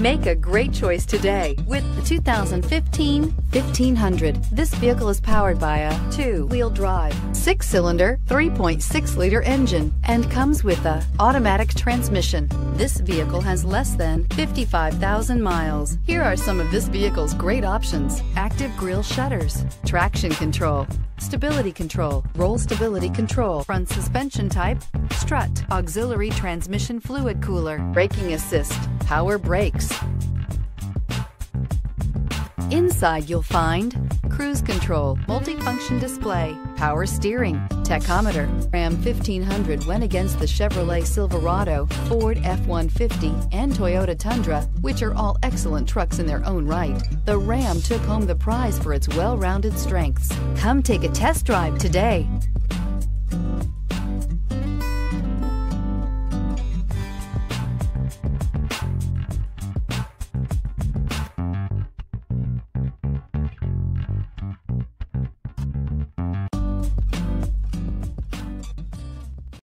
Make a great choice today with the 2015 1500. This vehicle is powered by a two-wheel drive, six-cylinder, 3.6-liter engine and comes with a automatic transmission. This vehicle has less than 55,000 miles. Here are some of this vehicle's great options. Active grille shutters, traction control, stability control, roll stability control, front suspension type, strut, auxiliary transmission fluid cooler, braking assist, power brakes. Inside you'll find cruise control, multifunction display, power steering, tachometer. Ram 1500 went against the Chevrolet Silverado, Ford F-150, and Toyota Tundra, which are all excellent trucks in their own right. The Ram took home the prize for its well-rounded strengths. Come take a test drive today.